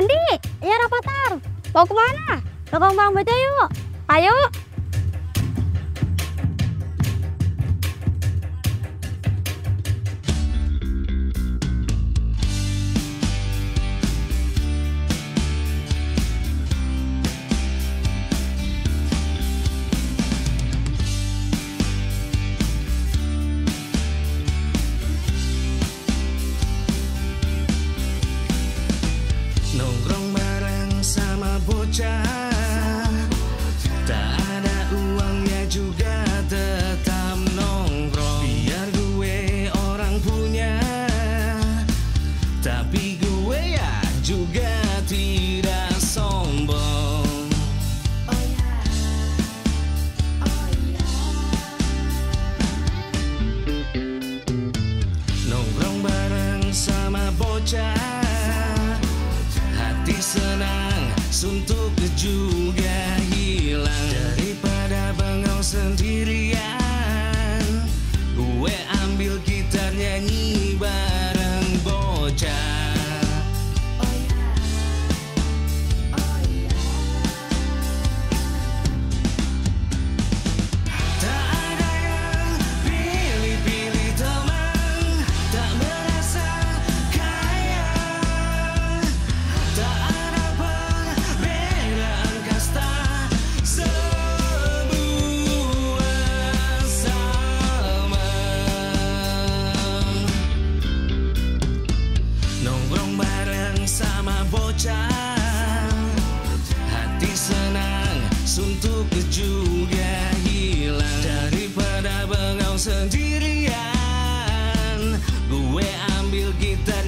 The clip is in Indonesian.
Andi, iya Rapatar, mau ke mana? Ke Bang Bete yuk. Ayo. Nongkrong bareng sama bocah senang, suntuk juga hilang. Daripada bengong sendirian Gue ambil gitar nyanyi bocah Hati senang, suntuk juga hilang. Daripada bengong sendirian Gue ambil gitar